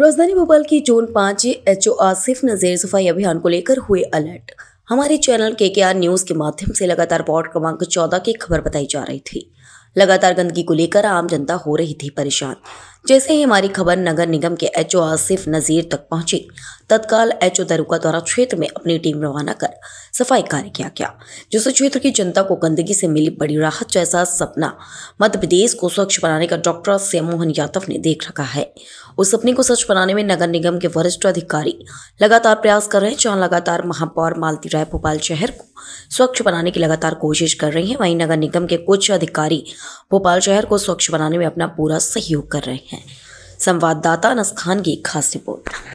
राजधानी भोपाल की जोन पाँच ओ आसिफ नजेर सफ़ाई अभियान को लेकर हुए अलर्ट। हमारे चैनल के के आर न्यूज़ के माध्यम से लगातार वार्ड क्रमांक चौदह की खबर बताई जा रही थी। लगातार गंदगी को लेकर आम जनता हो रही थी परेशान। जैसे ही हमारी खबर नगर निगम के एचओ आसिफ नजीर तक पहुँची, तत्काल एचओ दरुका द्वारा क्षेत्र में अपनी टीम रवाना कर सफ़ाई कार्य किया गया, जिससे क्षेत्र की जनता को गंदगी से मिली बड़ी राहत जैसा सपना। मध्य प्रदेश को स्वच्छ बनाने का डॉक्टर श्यामोहन यादव ने देख रखा है। उस सपने को सच बनाने में नगर निगम के वरिष्ठ अधिकारी लगातार प्रयास कर रहे हैं, जहाँ लगातार महापौर मालती राय भोपाल शहर को स्वच्छ बनाने की लगातार कोशिश कर रही हैं। वहीं नगर निगम के कुछ अधिकारी भोपाल शहर को स्वच्छ बनाने में अपना पूरा सहयोग कर रहे हैं। संवाददाता अनस खान की खास रिपोर्ट।